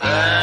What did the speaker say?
Uh,